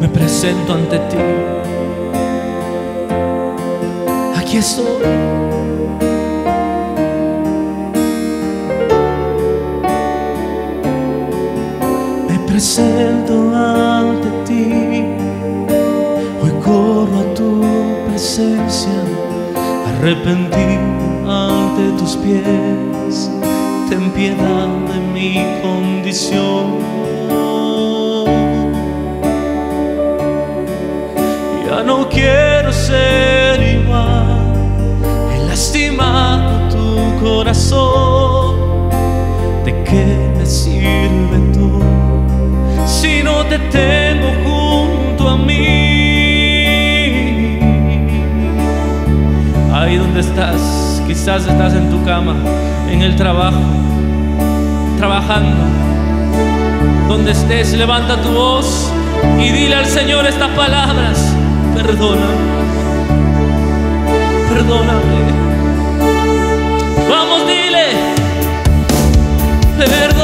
me presento ante ti. Aquí estoy. Me presento ante ti. Hoy corro a tu presencia, arrepentido ante tus pies. Ten piedad de mi condición. Quiero ser igual, he lastimado tu corazón. ¿De qué me sirve tú si no te tengo junto a mí? Ahí donde estás, quizás estás en tu cama, en el trabajo, trabajando. Donde estés, levanta tu voz y dile al Señor estas palabras. Perdóname, perdóname. Vamos, dile, perdóname.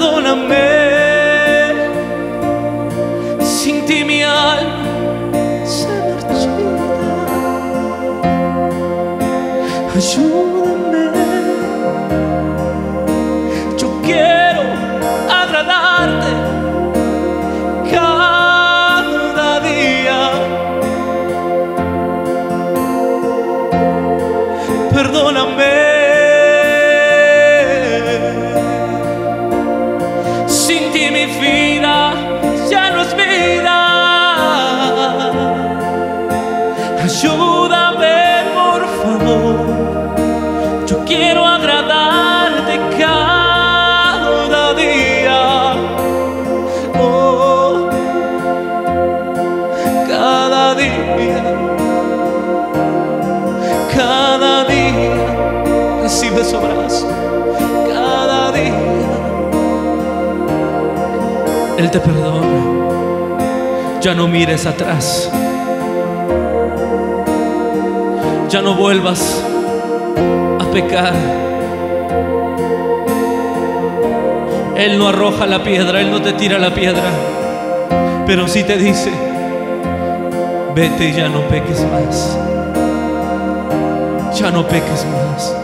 Perdóname. Sin ti mi Te perdona. Ya no mires atrás. Ya no vuelvas a pecar. Él no arroja la piedra, Él no te tira la piedra, pero sí te dice, vete y ya no peques más. Ya no peques más.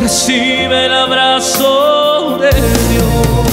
Recibe el abrazo de Dios.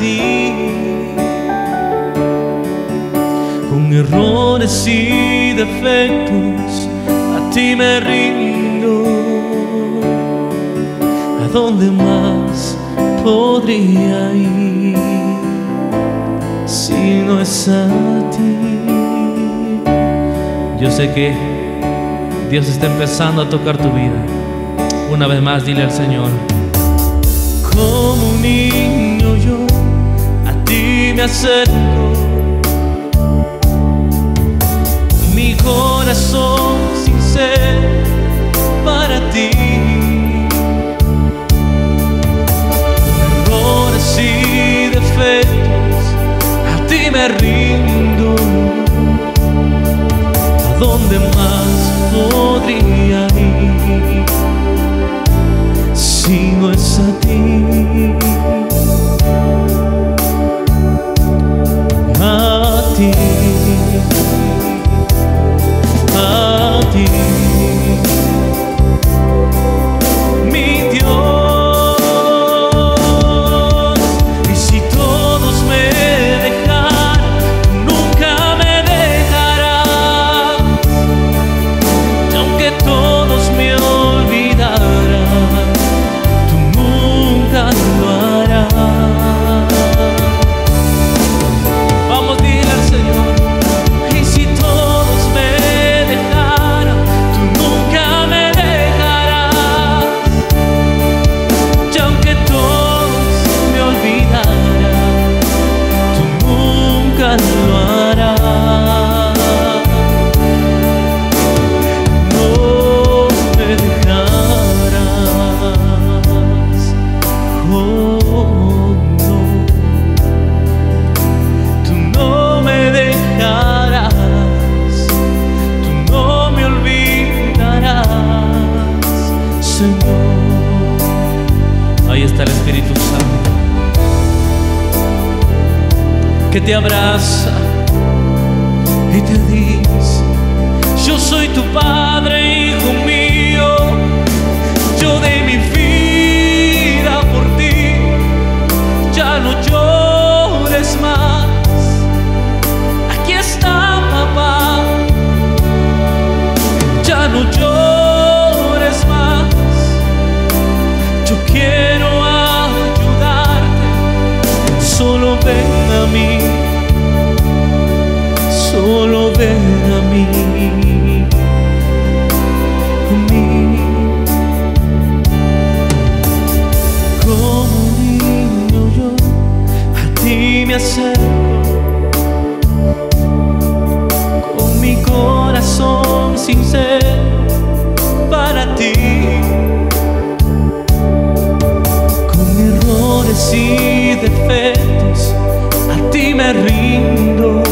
Ti. Con errores y defectos, a ti me rindo. ¿A dónde más podría ir si no es a ti? Yo sé que Dios está empezando a tocar tu vida. Una vez más, dile al Señor. Como me acerco. Mi corazón sincero para ti. Errores y defectos, a ti me rindo. ¿A dónde más podría ir? si no es a ti, rindo.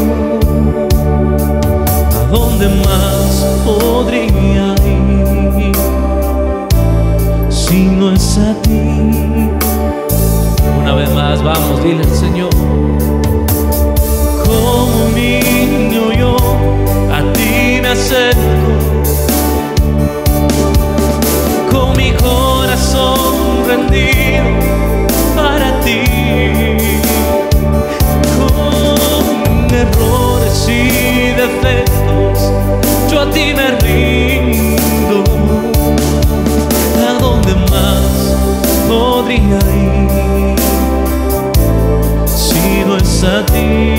¿A dónde más podría ir si no es a ti? Una vez más, vamos, dile al Señor. Como niño yo a ti me acerco. Con mi corazón rendido. y defectos, yo a ti me rindo. ¿A dónde más podría ir si no es a ti?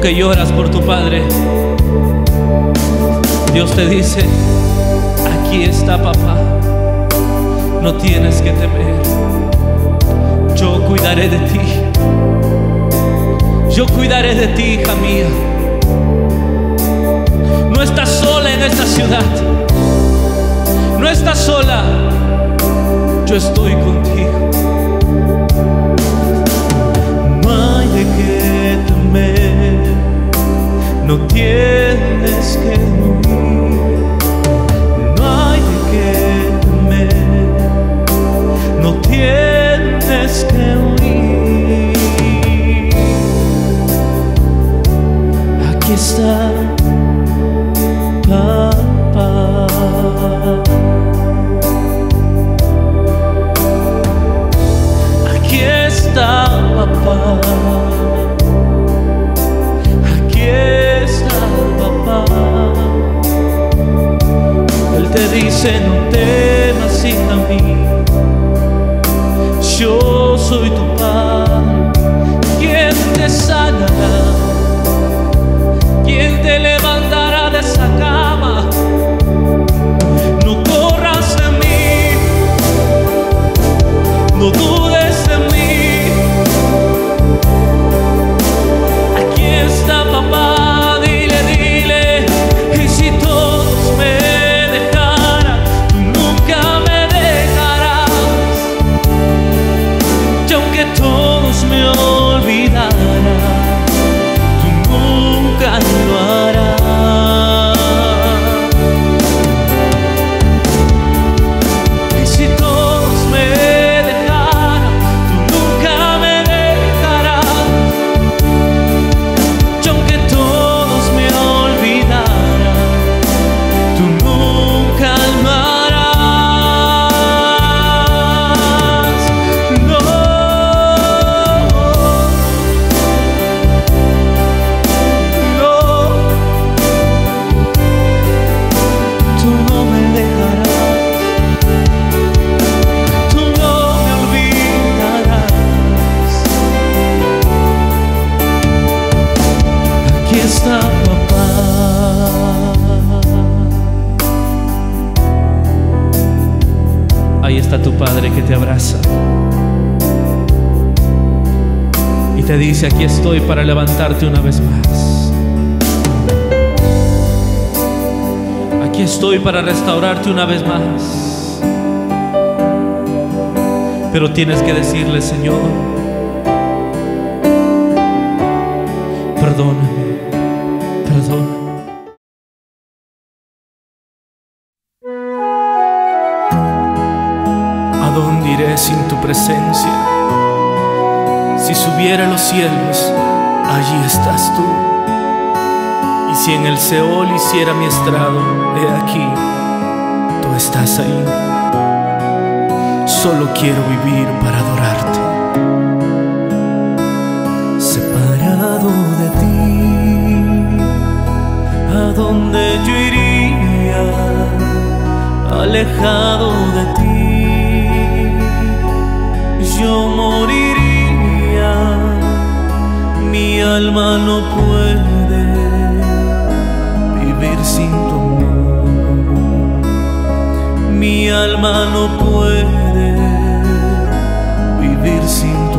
que lloras por tu Padre, Dios te dice, aquí está papá, no tienes que temer, yo cuidaré de ti, yo cuidaré de ti, hija mía. No estás sola en esta ciudad, no estás sola, yo estoy contigo. No hay de qué temer no tienes que huir, no hay de qué temer, no tienes que huir. Aquí está, papá. Aquí está, papá. Dice, no temas, hija mía. Yo soy tu padre, quien te sanará, quien te levantará estoy para levantarte una vez más. Aquí estoy para restaurarte una vez más. Pero tienes que decirle, Señor, perdóname, perdóname. ¿A dónde iré sin tu presencia? Si subiera a los cielos, allí estás tú. Y si en el Seol hiciera mi estrado, he aquí, tú estás ahí. Solo quiero vivir para adorarte. Separado de ti, ¿a dónde yo iría? Alejado de ti yo moriría, mi alma no puede vivir sin tu amor, mi alma no puede vivir sin tu amor,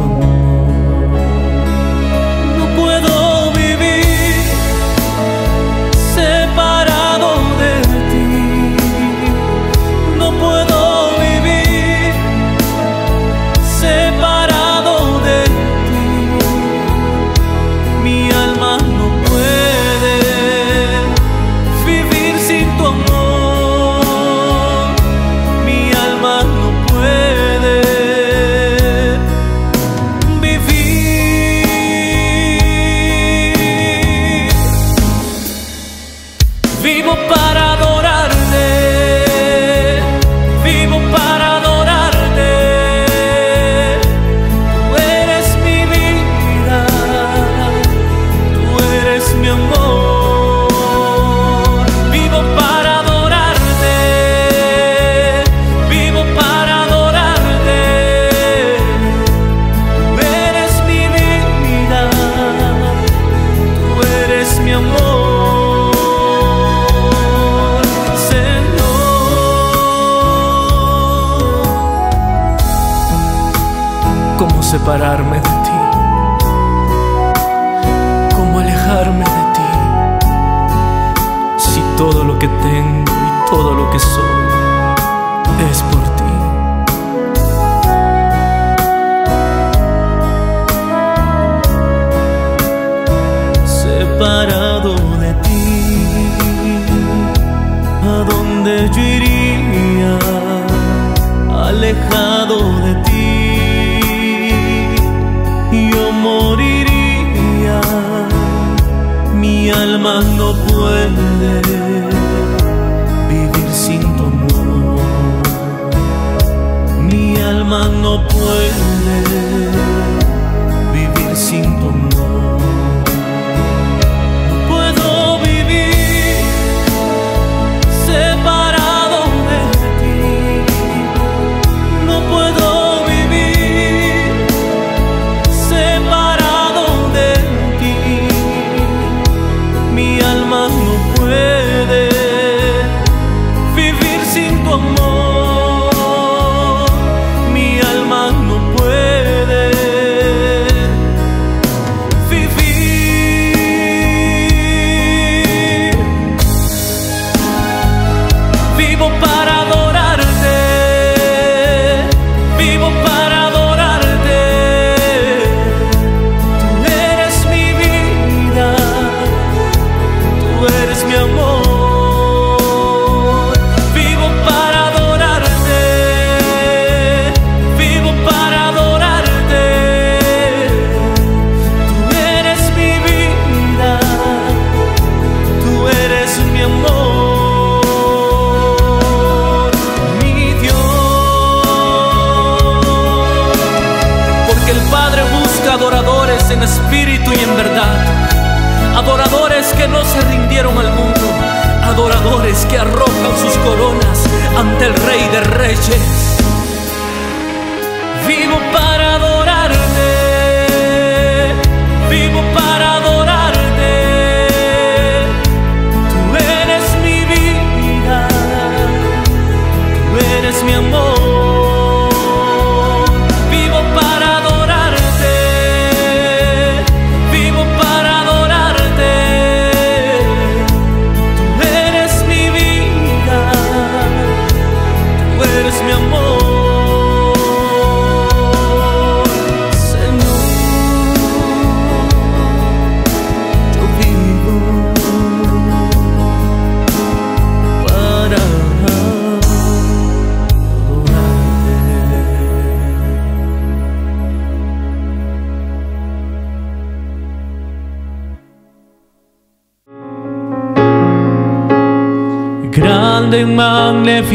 se rindieron al mundo, adoradores que arrojan sus coronas ante el Rey de Reyes.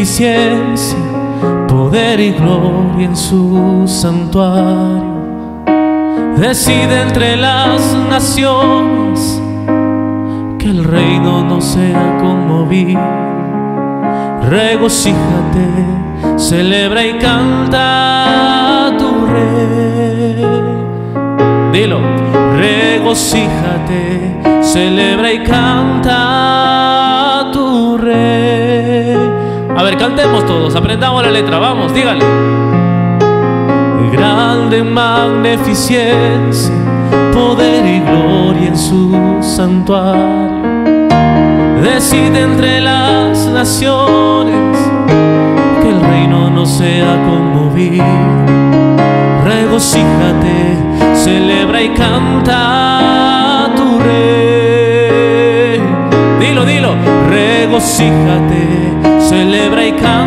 suficiencia, poder y gloria en su santuario. Decide entre las naciones que el reino no sea conmovido. Regocíjate, celebra y canta a tu rey. Dilo, regocíjate, celebra y canta a tu rey. A ver, cantemos todos, aprendamos la letra, vamos, dígale. Grande magnificencia, poder y gloria en su santuario. Decide entre las naciones que el reino no sea conmovido. Regocíjate, celebra y canta tu rey. Dilo, dilo, regocíjate celebra y canta.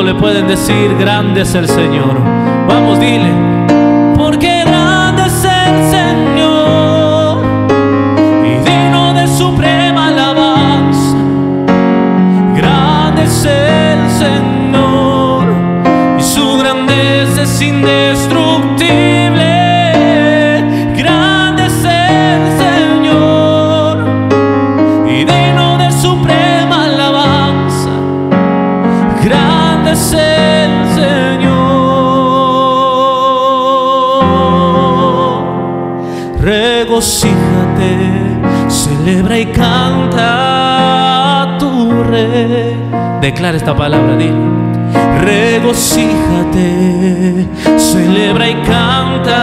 Le pueden decir grande es el Señor? Vamos, dile. Regocíjate, celebra y canta a tu rey. Declara esta palabra, dile. Regocíjate, celebra y canta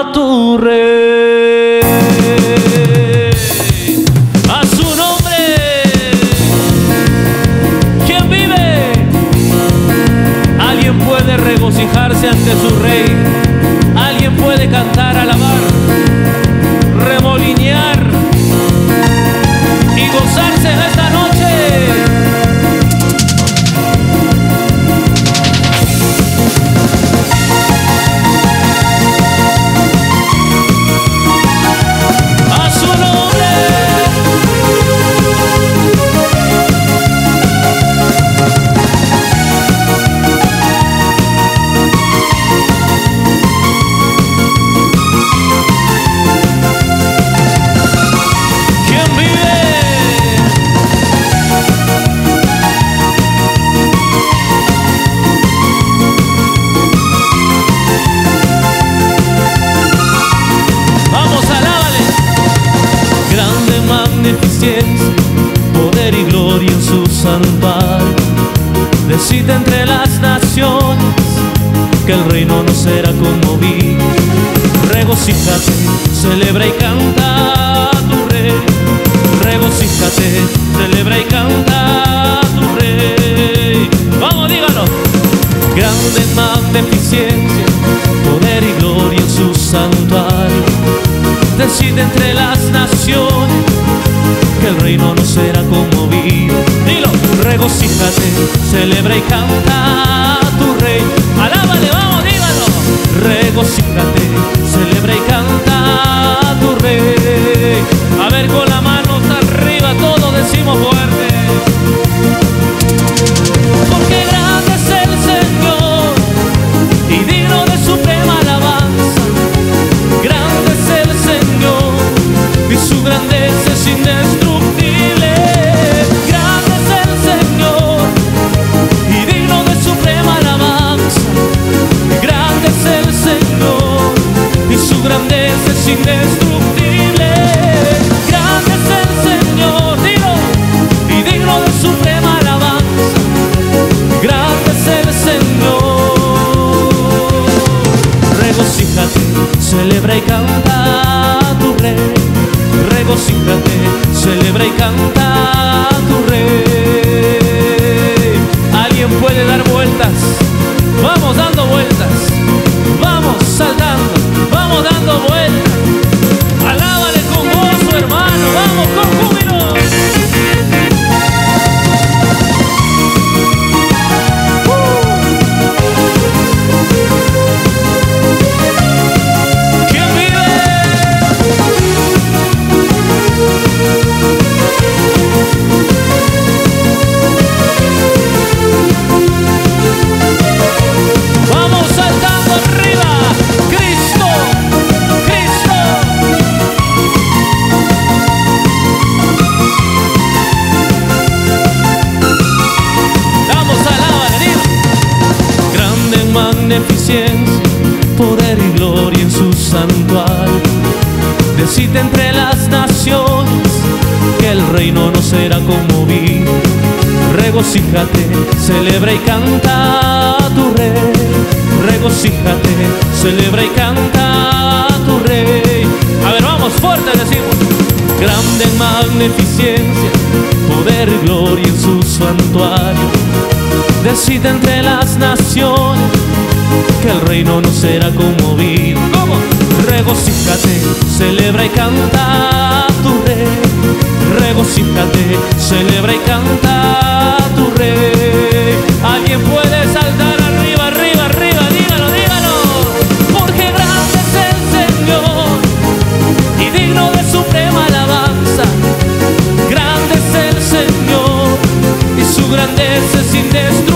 a tu rey. A su nombre. ¿Quién vive? Alguien puede regocijarse ante su rey. Alguien puede cantar, Decide entre las naciones que el reino no será conmovido. Regocíjate, celebra y canta a tu rey. Regocíjate, celebra y canta a tu rey. Vamos, dígalo. Grande magnificencia, poder y gloria en su santuario. Decide entre las naciones que el reino no será conmovido. Dilo, regocíjate, celebra y canta a tu rey. Alábale, vamos, dígalo. Regocíjate, celebra y celebra y canta a tu rey. Regocíjate, celebra y canta a tu rey. Alguien puede dar vueltas. Vamos dando vueltas. En magnificencia, poder y gloria en su santuario. Decide entre las naciones que el reino no será conmovido. ¿Cómo? Regocíjate, celebra y canta tu rey. Regocíjate, celebra y canta tu rey. Alguien puede grandeza es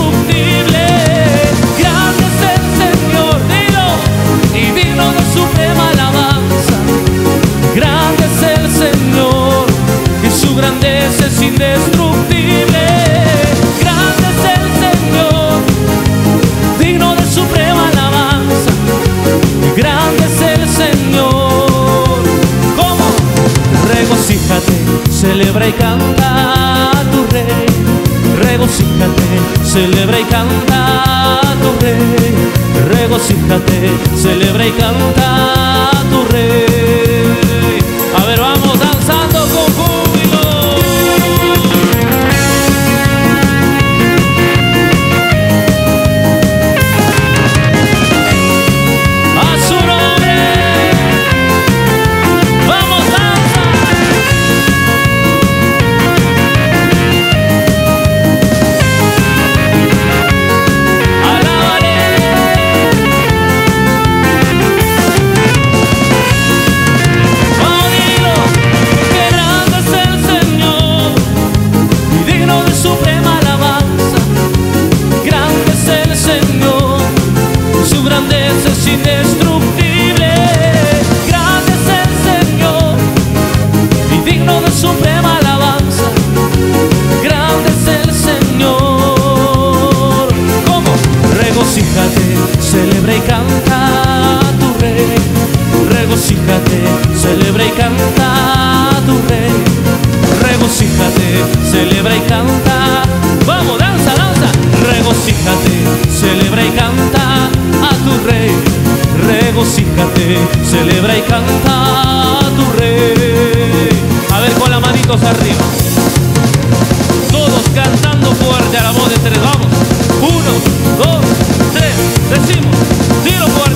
regocíjate, celebra y canta a tu rey. Regocíjate, celebra y canta a tu rey. Regocíjate, celebra y canta. Vamos, danza, danza. Regocíjate, celebra y canta a tu rey. Regocíjate, celebra y canta a tu rey. A ver con las manitos arriba. Todos cantando fuerte a la voz de tres. Vamos. Uno, dos. Decimos, tiro por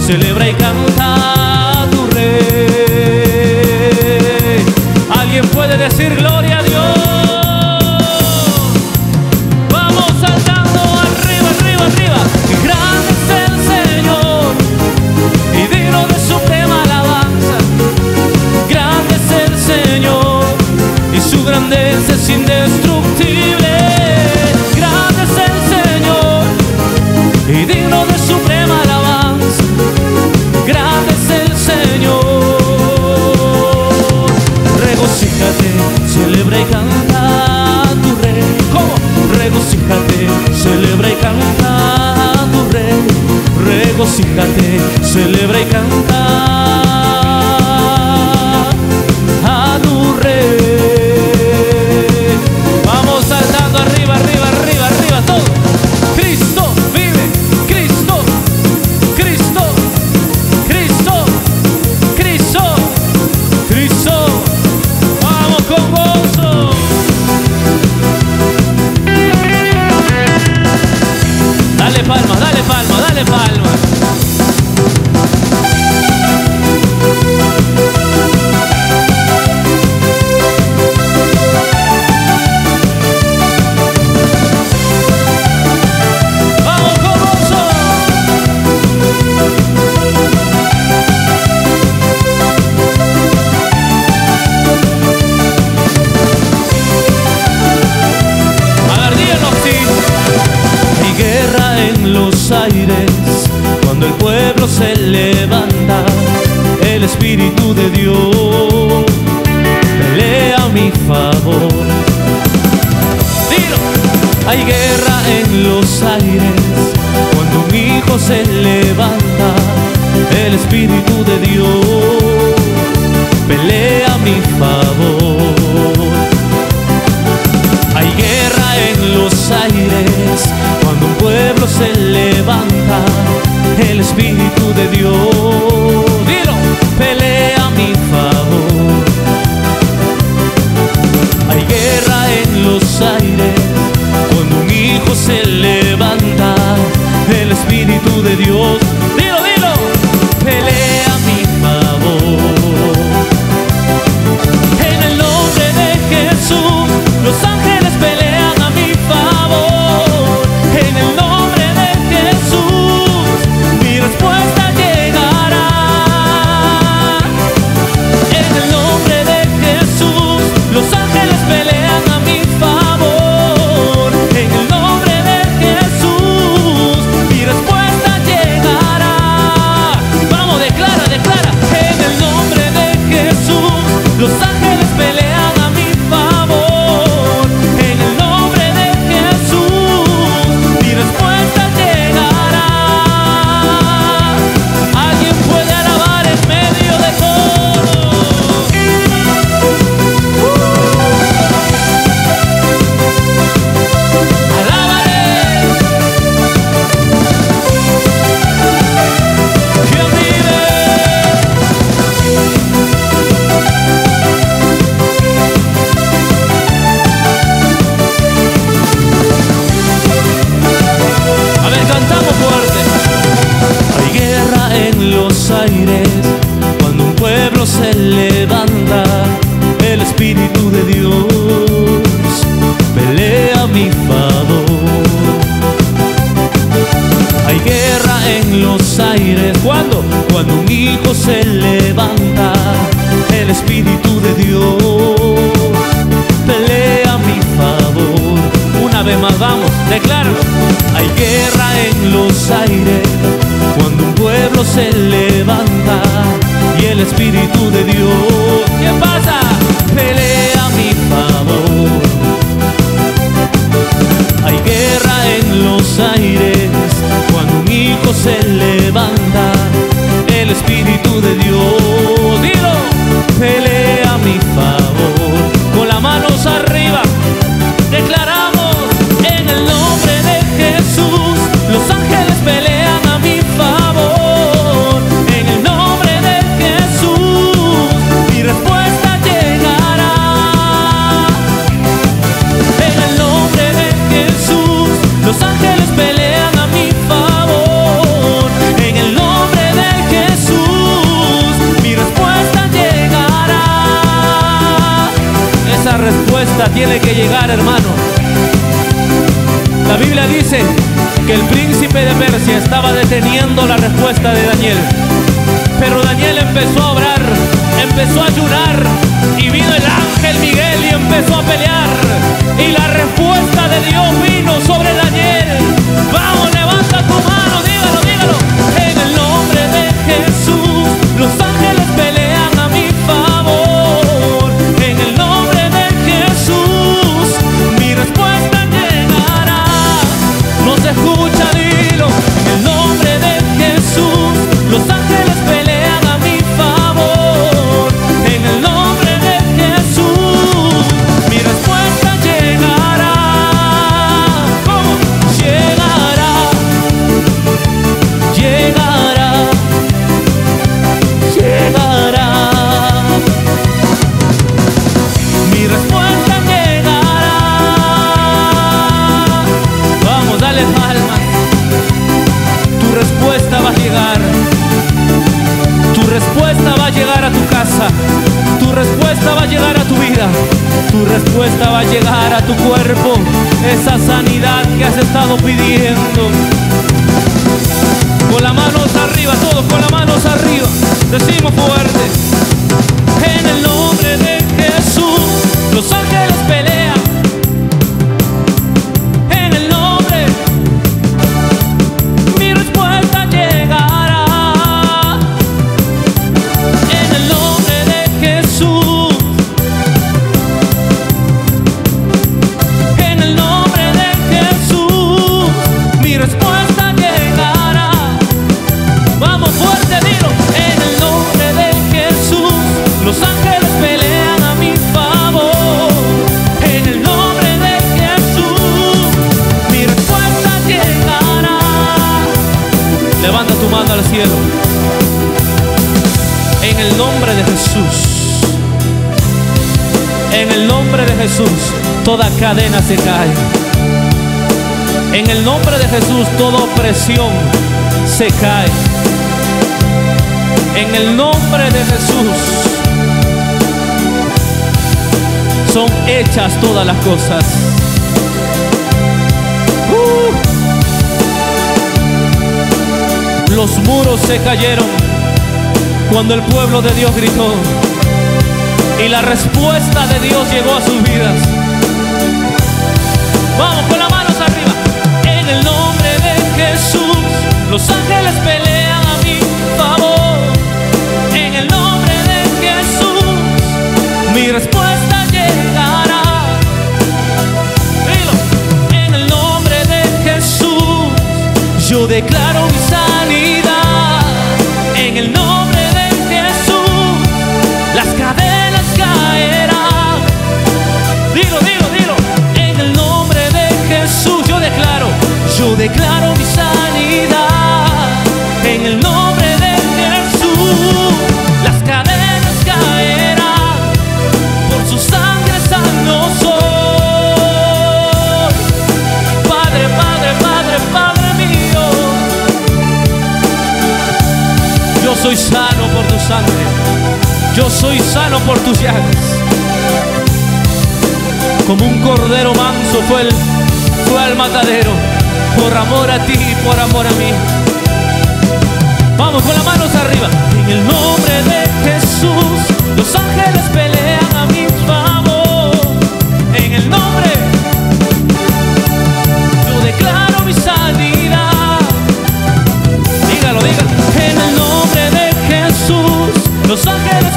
celebra y canta a tu rey. Alguien puede decir gloria. regocíjate, celebra y canta. Cuando el pueblo se levanta, el Espíritu de Dios pelea a mi favor. ¡Dilo! Hay guerra en los aires, cuando un hijo se levanta, el Espíritu estaba deteniendo la respuesta de esa sanidad que has estado pidiendo. Con las manos arriba, todos con las manos arriba, decimos fuerte. En el nombre de Jesús, los ángeles. Jesús. En el nombre de Jesús, toda cadena se cae. En el nombre de Jesús, toda opresión se cae. En el nombre de Jesús son hechas todas las cosas. Uh. Los muros se cayeron cuando el pueblo de Dios gritó y la respuesta de Dios llegó a sus vidas. Vamos con las manos arriba. En el nombre de Jesús, los ángeles pelean. Yo soy sano por tus llagas. Como un cordero manso fue, el, fue al matadero, por amor a ti y por amor a mí. Vamos con las manos arriba. En el nombre de Jesús, los ángeles pelean a mi favor. En el nombre, yo declaro mi sanidad. Dígalo, dígalo. En el nombre de Jesús, los ángeles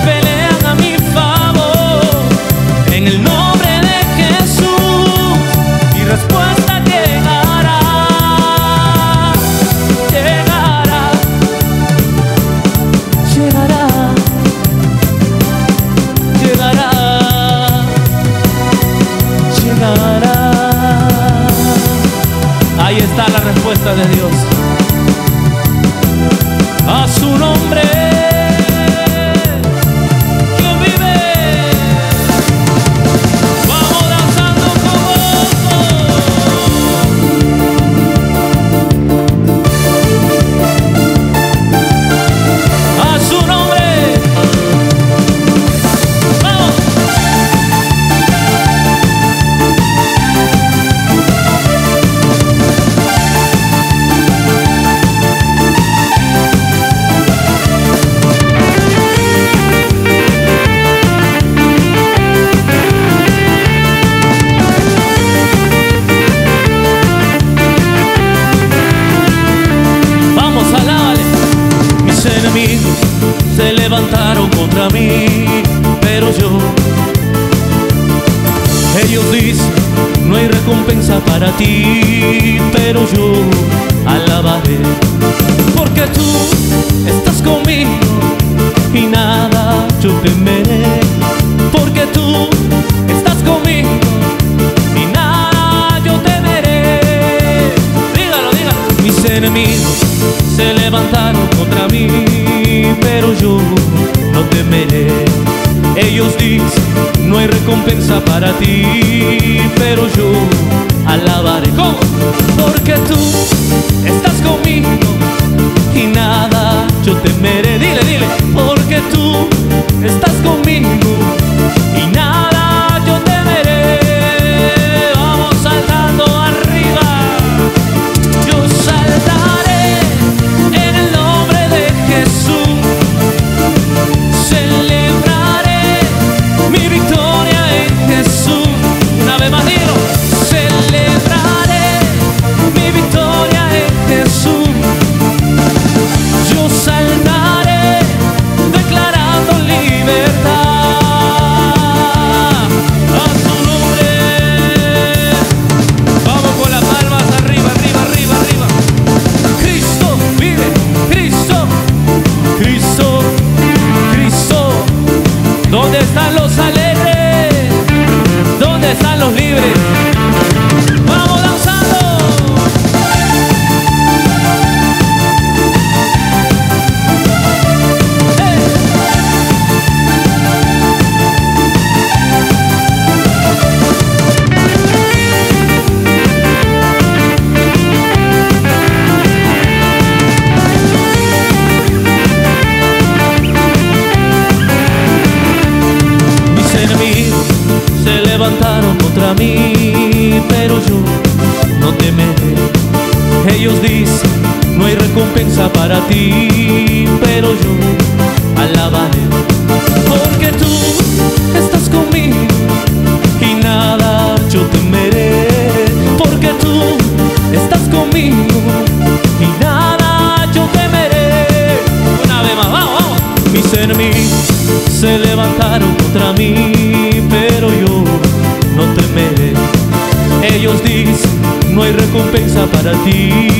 ti.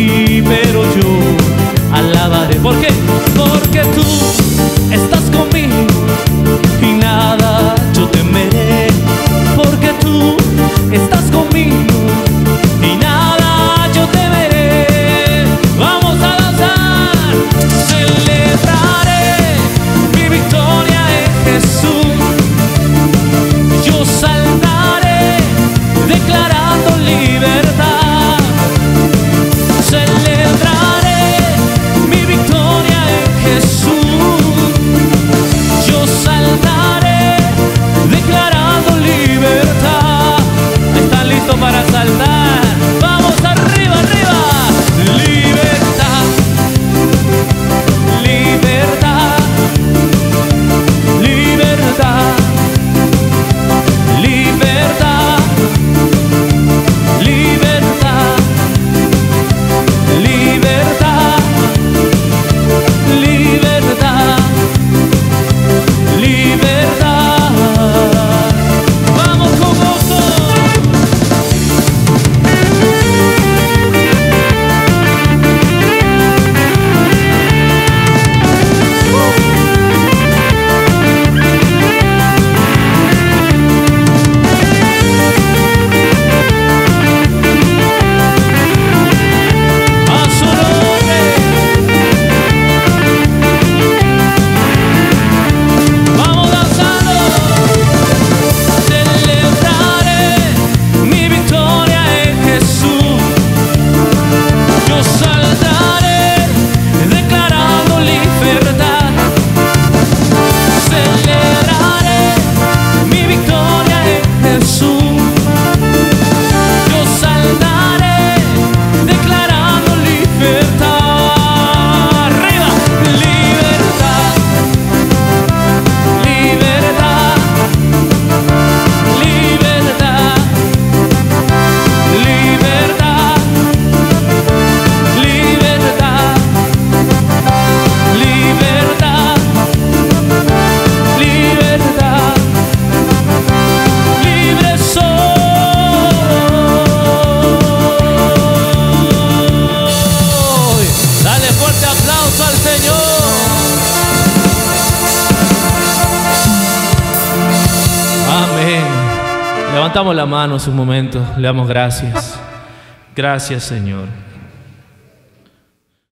La mano un momento, le damos gracias. Gracias, Señor.